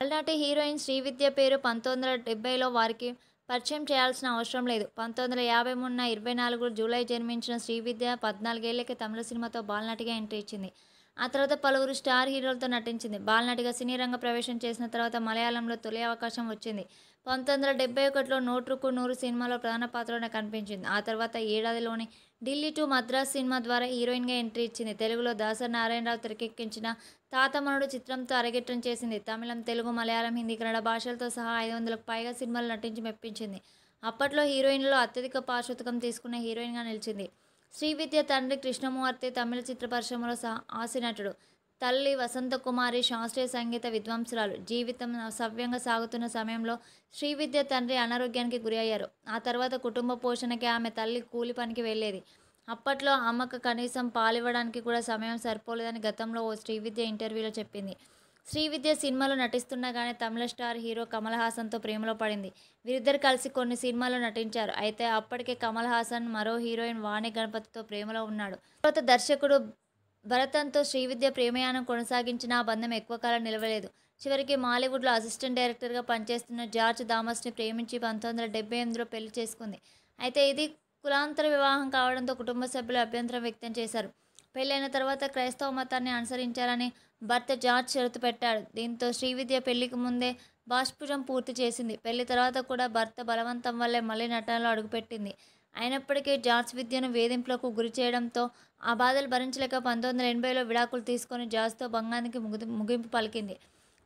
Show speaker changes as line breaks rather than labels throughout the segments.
అలనాటి హీరోయిన్ శ్రీవిద్య పేరు పంతొమ్మిది వందల డెబ్బైలో వారికి పరిచయం చేయాల్సిన అవసరం లేదు. పంతొమ్మిది వందల యాభై మూడున ఇరవై నాలుగు జూలై జన్మించిన శ్రీవిద్య పద్నాలుగేళ్ళకి తమిళ సినిమాతో బాలనటిగా ఎంట్రీ ఇచ్చింది. ఆ తర్వాత పలువురు స్టార్ హీరోలతో నటించింది. బాలనటిగా సినీ రంగ ప్రవేశం చేసిన తర్వాత మలయాళంలో తొలి అవకాశం వచ్చింది. పంతొమ్మిది వందల డెబ్బై ఒకటిలో నూట్రుకు నూరు సినిమాలో ప్రధాన పాత్రలోనే కనిపించింది. ఆ తర్వాత ఏడాదిలోనే ఢిల్లీ టు మద్రాస్ సినిమా ద్వారా హీరోయిన్గా ఎంట్రీ ఇచ్చింది. తెలుగులో దాసరి నారాయణరావు తెరకెక్కించిన తాతమనుడు చిత్రంతో అరగెట్టం చేసింది. తమిళం తెలుగు మలయాళం హిందీ కన్నడ భాషలతో సహా ఐదు వందలకు పైగా సినిమాలు నటించి మెప్పించింది. అప్పట్లో హీరోయిన్లో అత్యధిక పారితోషికం తీసుకున్న హీరోయిన్గా నిలిచింది. శ్రీవిద్య తండ్రి కృష్ణమూర్తి తమిళ చిత్ర పరిశ్రమలో ఆసినటుడు తల్లి వసంతకుమారి శాస్త్రీయ సంగీత విద్వాంసురాలు. జీవితం సవ్యంగా సాగుతున్న సమయంలో శ్రీవిద్య తండ్రి అనారోగ్యానికి గురి అయ్యారు ఆ తర్వాత కుటుంబ పోషణకి ఆమె తల్లి కూలి పనికి వెళ్ళేది. అప్పట్లో అమ్మకు కనీసం పాలివ్వడానికి కూడా సమయం సరిపోలేదని గతంలో ఓ శ్రీవిద్య ఇంటర్వ్యూలో చెప్పింది. శ్రీవిద్య సినిమాలో నటిస్తుండగానే తమిళ స్టార్ హీరో కమల్ హాసన్తో ప్రేమలో పడింది. వీరిద్దరు కలిసి కొన్ని సినిమాల్లో నటించారు. అయితే అప్పటికే కమల్ హాసన్ మరో హీరోయిన్ వాణి గణపతితో ప్రేమలో ఉన్నాడు. తర్వాత దర్శకుడు భరతన్తో శ్రీవిద్య ప్రేమయానం కొనసాగించిన ఆ బంధం ఎక్కువ కాలం నిలవలేదు. చివరికి మాలీవుడ్లో అసిస్టెంట్ డైరెక్టర్గా పనిచేస్తున్న జార్జ్ థామస్ని ప్రేమించి పంతొమ్మిది వందల డెబ్బై ఎనిమిదిలో పెళ్ళి చేసుకుంది. అయితే ఇది కులాంతర వివాహం కావడంతో కుటుంబ సభ్యులు అభ్యంతరం వ్యక్తం చేశారు. పెళ్ళైన తర్వాత క్రైస్తవ మతాన్ని అనుసరించాలని భర్త జార్జ్ షరతు పెట్టాడు. దీంతో శ్రీవిద్య పెళ్ళికి ముందే బాష్పుజం పూర్తి చేసింది. పెళ్ళి తర్వాత కూడా భర్త బలవంతం వల్లే మళ్ళీ నటనలో అడుగుపెట్టింది. అయినప్పటికీ జార్జ్ విద్యను వేధింపులకు గురి చేయడంతో ఆ బాధలు భరించలేక పంతొమ్మిది వందల ఎనభైలో విడాకులు తీసుకొని జార్జ్తో బంగానికి ముగి ముగింపు పలికింది.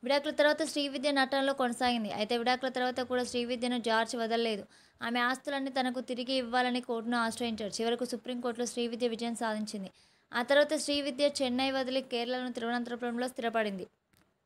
విడాకుల తర్వాత శ్రీవిద్య నటనలో కొనసాగింది. అయితే విడాకుల తర్వాత కూడా శ్రీవిద్యను జార్జ్ వదలలేదు. ఆమె ఆస్తులన్నీ తనకు తిరిగి ఇవ్వాలని కోర్టును ఆశ్రయించాడు. చివరకు సుప్రీంకోర్టులో శ్రీవిద్య విజయం సాధించింది. ఆ తర్వాత శ్రీవిద్య చెన్నై వదిలి కేరళను తిరువనంతపురంలో స్థిరపడింది.